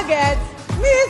nuggets. Miss